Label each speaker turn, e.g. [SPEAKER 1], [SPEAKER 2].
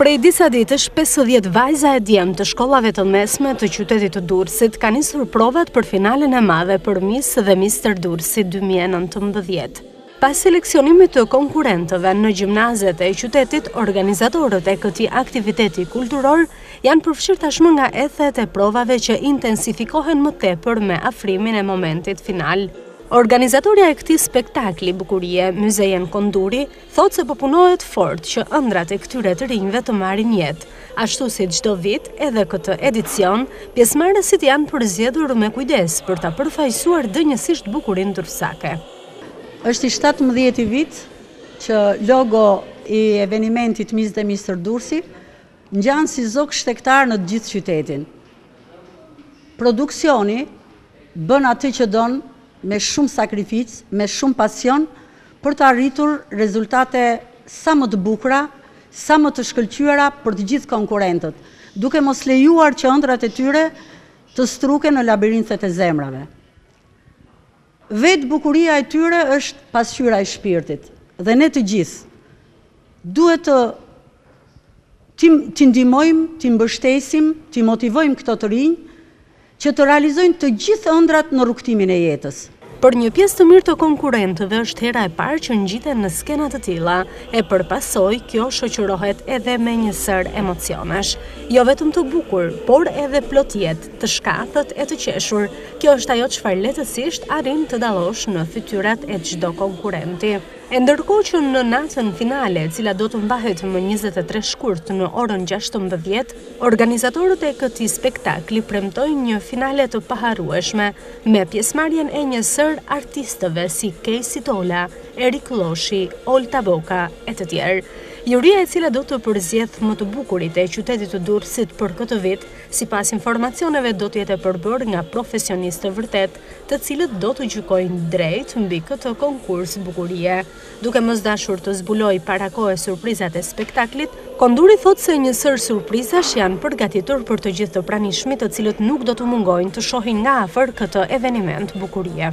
[SPEAKER 1] Prej disa ditësh, 50 vajza e djem të shkollave të mesme të qytetit të Durrësit kanë nisur provat për finalen e madhe për Miss dhe Mister Durrësi 2019. Pas seleksionimit të konkurrentëve në gjimnazet e qytetit, organizatorët e këtij aktiviteti kulturor janë përfshirë tashmë nga ethet e provave që intensifikohen më tepër me afrimin e momentit final. Organizatorja e këtij spektakli bukurie, Myzejen Konduri, thotë se po punohet fort që ëndrrat e këtyre të rinjve të marrin jetë. Ashtu si çdo vit, edhe këtë edicion, pjesëmarrësit janë përzgjedhur me kujdes për ta përfaqësuar denjësisht bukurinë durrsake.
[SPEAKER 2] Është i shtatëmbëdhjeti vit që logo i evenimentit Miss dhe Mister Durrësi ngjan si zog shtegtar në të gjithë qytetin. Produksioni Bën atë që don me shumë sakrificë, me shumë pasion për të arritur rezultate sa më të bukura, sa më të shkëlqyera për të gjithë konkurrentët, duke mos lejuar që ëndrrat e tyre të struken në labirinthet e zemrave. Vetë bukuria e tyre është pasqyra e shpirtit dhe ne të gjithë duhet t'i ndihmojmë, t'i mbështesim, t'i motivojmë këto të rinj Që të realizojnë të gjithë ëndrrat në rrugëtimin e jetës.
[SPEAKER 1] Për një pjesë të mirë të konkurrentëve është hera e parë që ngjiten në skena të tilla, e për pasojë kjo shoqërohet edhe me një sërë emocionesh. Jo vetëm të bukur, por edhe plot jetë, të shkathët e të qeshur. Kjo është ajo çfarë lehtësisht arrin të dallosh në fytyrat e çdo konkurrenti. E ndërkohë që në natën finale, e cila do të mbahet më njëzet e tre shkurt në orën gjashtëmbëdhjetë, organizatorët e këtij spektakli premtojnë një finale të paharrueshme, me pjesëmarrjen e një sërë artistëve si Kejsi Tola, Erik Lloshi, Olta Boka, e të tjerë. Juria e cila do të përzgjedhë më të bukurit e qytetit të Durrësit për këtë vit, sipas informacioneve do të jetë e përbërë nga profesionistë të vërtetë, të cilët do të gjykojnë drejt mbi këtë konkurs bukurie. Duke mos dashur të zbulojë para kohe surprizat e spektaklit, Konduri thotë se një sërë surprizash janë përgatitur për të gjithë të pranishmit të cilët nuk do të mungojnë të shohin nga afër këtë eveniment bukurie.